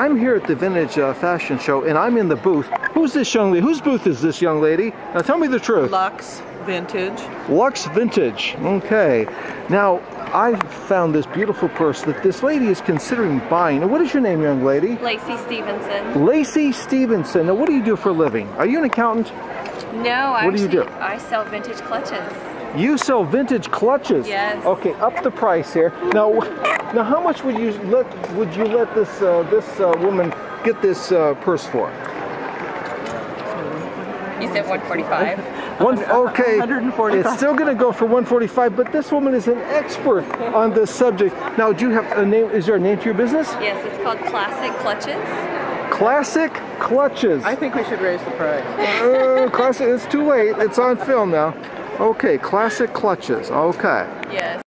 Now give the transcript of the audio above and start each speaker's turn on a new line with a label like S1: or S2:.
S1: I'm here at the Vintage uh, Fashion Show and I'm in the booth. Who's this young lady? Whose booth is this young lady? Now tell me the truth.
S2: Lux Vintage.
S1: Lux Vintage. Okay. Now, I found this beautiful purse that this lady is considering buying. Now, what is your name, young lady?
S3: Lacey Stevenson.
S1: Lacey Stevenson. Now, what do you do for a living? Are you an accountant?
S3: No,
S1: What do you do?
S3: I sell vintage clutches.
S1: You sell vintage clutches.
S3: Yes.
S1: Okay, up the price here. Now, now, how much would you let would you let this uh, this uh, woman get this uh, purse for?
S3: You said 145.
S1: One, okay,
S2: 145.
S1: it's still going to go for 145, but this woman is an expert on this subject. Now, do you have a name? Is there a name to your business?
S3: Yes, it's called Classic Clutches.
S1: Classic Clutches.
S2: I think we should raise the price.
S1: Uh, classic. It's too late. It's on film now. Okay, Classic Clutches. Okay.
S3: Yes.